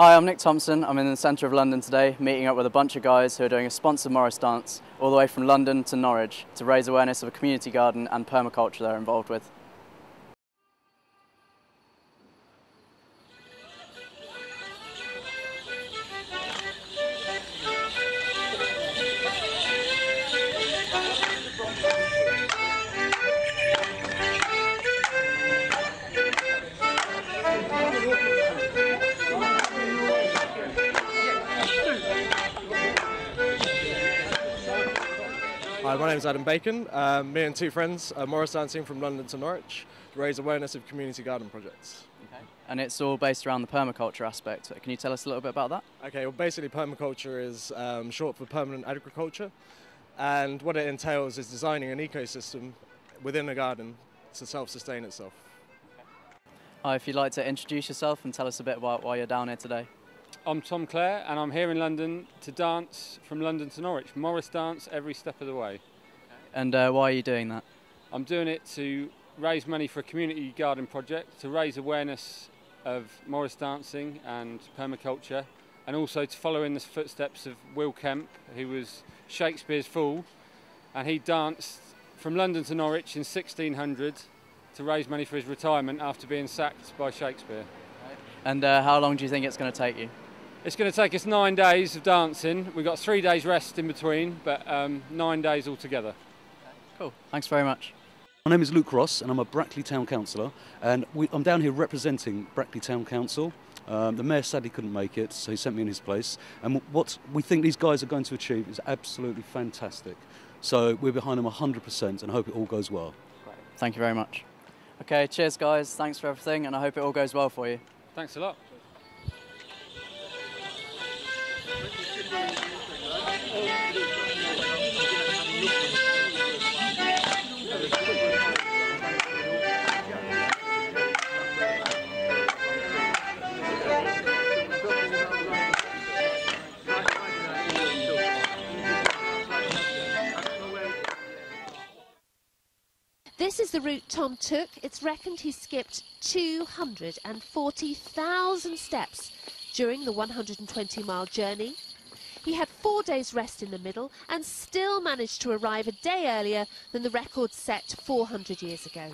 Hi, I'm Nick Thompson. I'm in the centre of London today, meeting up with a bunch of guys who are doing a sponsored Morris dance all the way from London to Norwich to raise awareness of a community garden and permaculture they're involved with. Hi, my name is Adam Bacon. Um, me and two friends are Morris Dancing from London to Norwich to raise awareness of community garden projects. Okay. And it's all based around the permaculture aspect. Can you tell us a little bit about that? Okay, well, basically, permaculture is um, short for permanent agriculture, and what it entails is designing an ecosystem within a garden to self sustain itself. Hi, if you'd like to introduce yourself and tell us a bit about why you're down here today. I'm Tom Claire and I'm here in London to dance from London to Norwich. Morris dance every step of the way. And uh, why are you doing that? I'm doing it to raise money for a community garden project, to raise awareness of Morris dancing and permaculture, and also to follow in the footsteps of Will Kemp, who was Shakespeare's fool, and he danced from London to Norwich in 1600 to raise money for his retirement after being sacked by Shakespeare. And uh, how long do you think it's going to take you? It's going to take us nine days of dancing. We've got three days rest in between, but um, nine days altogether. Cool. Thanks very much. My name is Luke Ross, and I'm a Brackley Town Councillor, and we, I'm down here representing Brackley Town Council. Um, the mayor sadly couldn't make it, so he sent me in his place. And what we think these guys are going to achieve is absolutely fantastic. So we're behind them 100% and I hope it all goes well. Thank you very much. Okay, cheers, guys. Thanks for everything, and I hope it all goes well for you. Thanks a lot. This is the route Tom took. It's reckoned he skipped 240,000 steps during the 120 mile journey. He had four days rest in the middle and still managed to arrive a day earlier than the record set 400 years ago.